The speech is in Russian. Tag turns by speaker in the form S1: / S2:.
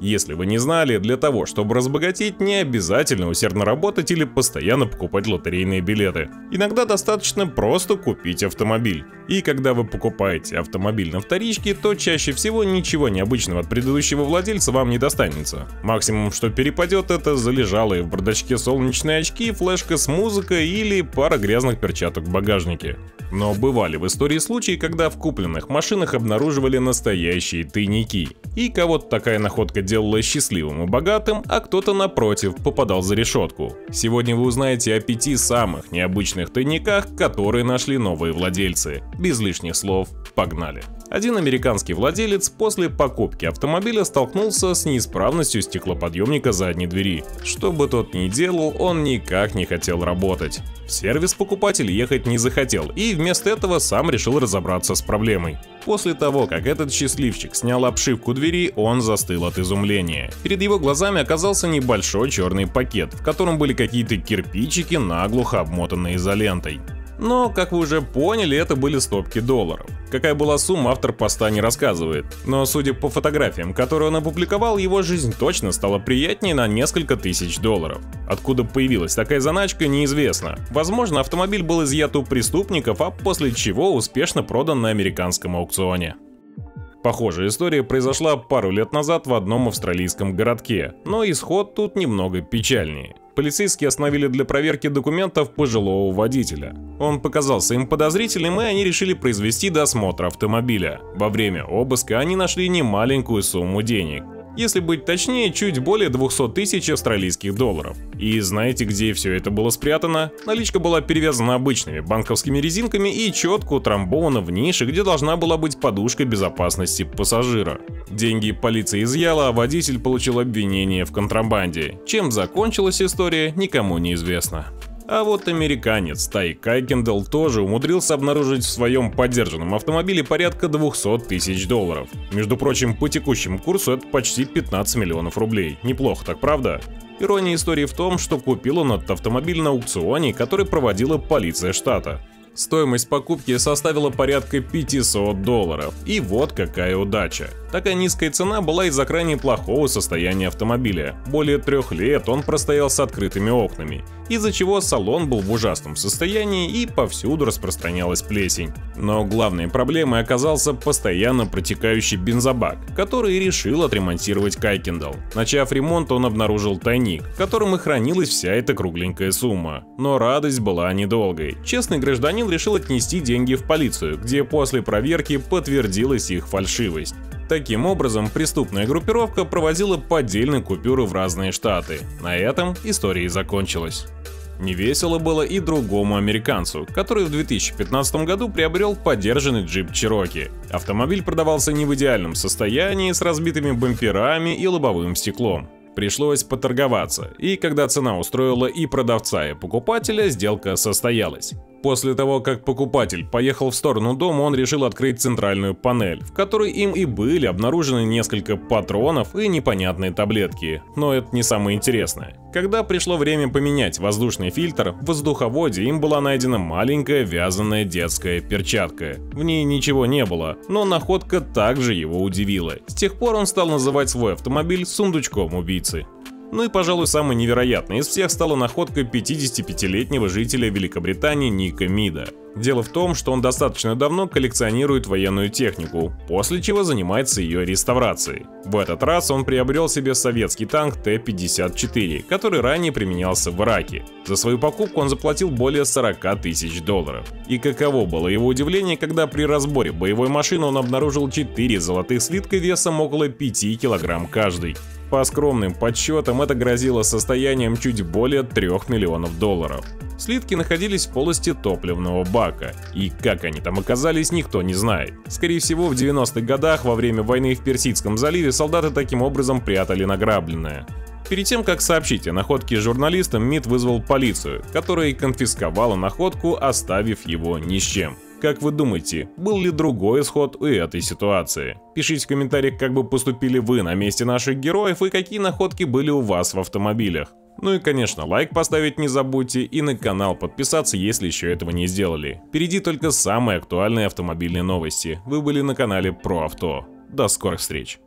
S1: Если вы не знали, для того, чтобы разбогатеть, не обязательно усердно работать или постоянно покупать лотерейные билеты. Иногда достаточно просто купить автомобиль. И когда вы покупаете автомобиль на вторичке, то чаще всего ничего необычного от предыдущего владельца вам не достанется. Максимум, что перепадет, это залежалые в бардачке солнечные очки, флешка с музыкой или пара грязных перчаток в багажнике. Но бывали в истории случаи, когда в купленных машинах обнаруживали настоящие тайники. И кого-то такая находка делала счастливым и богатым, а кто-то напротив попадал за решетку. Сегодня вы узнаете о пяти самых необычных тайниках, которые нашли новые владельцы. Без лишних слов, погнали. Один американский владелец после покупки автомобиля столкнулся с неисправностью стеклоподъемника задней двери. Что бы тот ни делал, он никак не хотел работать. В сервис покупатель ехать не захотел и вместо этого сам решил разобраться с проблемой. После того, как этот счастливчик снял обшивку двери, он застыл от изумления. Перед его глазами оказался небольшой черный пакет, в котором были какие-то кирпичики, наглухо обмотанные изолентой. Но, как вы уже поняли, это были стопки долларов. Какая была сумма, автор поста не рассказывает. Но судя по фотографиям, которые он опубликовал, его жизнь точно стала приятнее на несколько тысяч долларов. Откуда появилась такая заначка, неизвестно. Возможно, автомобиль был изъят у преступников, а после чего успешно продан на американском аукционе. Похожая история произошла пару лет назад в одном австралийском городке, но исход тут немного печальнее. Полицейские остановили для проверки документов пожилого водителя. Он показался им подозрительным, и они решили произвести досмотр автомобиля. Во время обыска они нашли немаленькую сумму денег если быть точнее, чуть более 200 тысяч австралийских долларов. И знаете, где все это было спрятано? Наличка была перевязана обычными банковскими резинками и четко утрамбована в нише, где должна была быть подушка безопасности пассажира. Деньги полиция изъяла, а водитель получил обвинение в контрабанде. Чем закончилась история, никому не известно. А вот американец Тай Кайкендал тоже умудрился обнаружить в своем поддержанном автомобиле порядка 200 тысяч долларов. Между прочим, по текущему курсу это почти 15 миллионов рублей. Неплохо так, правда? Ирония истории в том, что купил он этот автомобиль на аукционе, который проводила полиция штата. Стоимость покупки составила порядка 500 долларов. И вот какая удача. Такая низкая цена была из-за крайне плохого состояния автомобиля. Более трех лет он простоял с открытыми окнами, из-за чего салон был в ужасном состоянии и повсюду распространялась плесень. Но главной проблемой оказался постоянно протекающий бензобак, который решил отремонтировать Кайкендал. Начав ремонт, он обнаружил тайник, в котором и хранилась вся эта кругленькая сумма. Но радость была недолгой. Честный гражданин решил отнести деньги в полицию, где после проверки подтвердилась их фальшивость. Таким образом, преступная группировка проводила поддельные купюры в разные штаты. На этом история и закончилась. Невесело было и другому американцу, который в 2015 году приобрел подержанный джип Чироки. Автомобиль продавался не в идеальном состоянии, с разбитыми бамперами и лобовым стеклом. Пришлось поторговаться, и когда цена устроила и продавца, и покупателя, сделка состоялась. После того, как покупатель поехал в сторону дома, он решил открыть центральную панель, в которой им и были обнаружены несколько патронов и непонятные таблетки. Но это не самое интересное. Когда пришло время поменять воздушный фильтр, в воздуховоде им была найдена маленькая вязаная детская перчатка. В ней ничего не было, но находка также его удивила. С тех пор он стал называть свой автомобиль сундучком убийцы. Ну и, пожалуй, самой невероятной из всех стала находка 55-летнего жителя Великобритании Ника Мида. Дело в том, что он достаточно давно коллекционирует военную технику, после чего занимается ее реставрацией. В этот раз он приобрел себе советский танк Т-54, который ранее применялся в Ираке. За свою покупку он заплатил более 40 тысяч долларов. И каково было его удивление, когда при разборе боевой машины он обнаружил 4 золотых слитка весом около 5 килограмм каждый. По скромным подсчетам это грозило состоянием чуть более 3 миллионов долларов. Слитки находились в полости топливного бака, и как они там оказались, никто не знает. Скорее всего, в 90-х годах во время войны в Персидском заливе солдаты таким образом прятали награбленное. Перед тем, как сообщить о находке журналистам, МИД вызвал полицию, которая конфисковала находку, оставив его ни с чем. Как вы думаете, был ли другой исход у этой ситуации? Пишите в комментариях, как бы поступили вы на месте наших героев и какие находки были у вас в автомобилях. Ну и конечно, лайк поставить не забудьте и на канал подписаться, если еще этого не сделали. Впереди только самые актуальные автомобильные новости. Вы были на канале Про Авто. До скорых встреч!